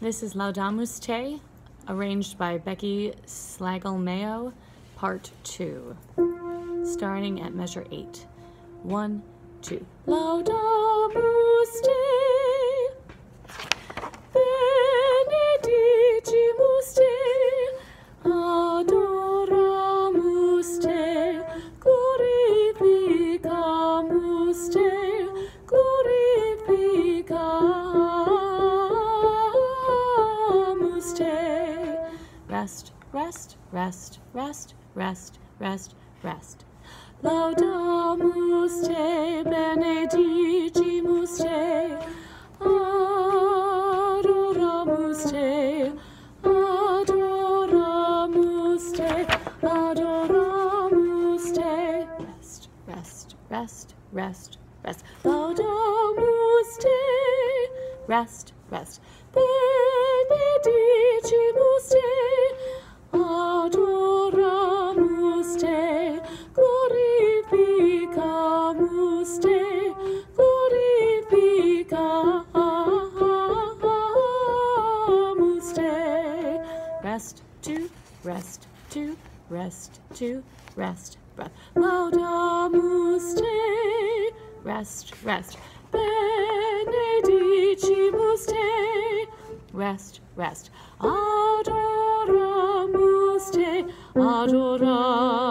This is Laudamus Te, arranged by Becki Slagle Mayo, part two, starting at measure eight. One, two. Laudamus Rest, rest, rest, rest, rest, rest, rest. Laudamus te, benedicimus te, adoramus te, adoramus te, adoramus te. Rest, rest, rest, rest, rest. Laudamus te, rest, rest. Benedicimus te, Rest, to, rest, to, rest, to, rest, breath. Laudamus te, rest, rest. Benedicimus te, rest, rest. Adoramus te, adoramus